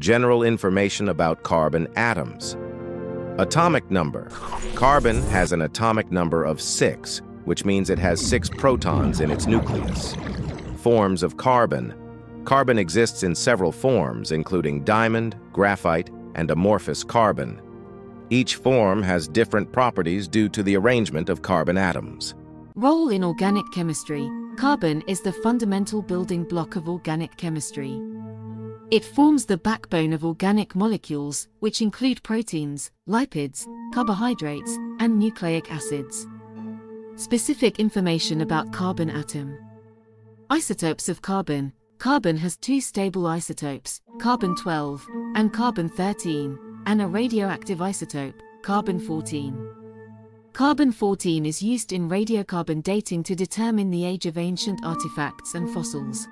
General information about carbon atoms. Atomic number. Carbon has an atomic number of 6, which means it has 6 protons in its nucleus. Forms of carbon. Carbon exists in several forms, including diamond, graphite, and amorphous carbon. Each form has different properties due to the arrangement of carbon atoms. Role in organic chemistry Carbon is the fundamental building block of organic chemistry. It forms the backbone of organic molecules, which include proteins, lipids, carbohydrates, and nucleic acids. Specific information about carbon atom. Isotopes of carbon. Carbon has two stable isotopes, carbon-12 and carbon-13, and a radioactive isotope, carbon-14. Carbon-14 is used in radiocarbon dating to determine the age of ancient artifacts and fossils.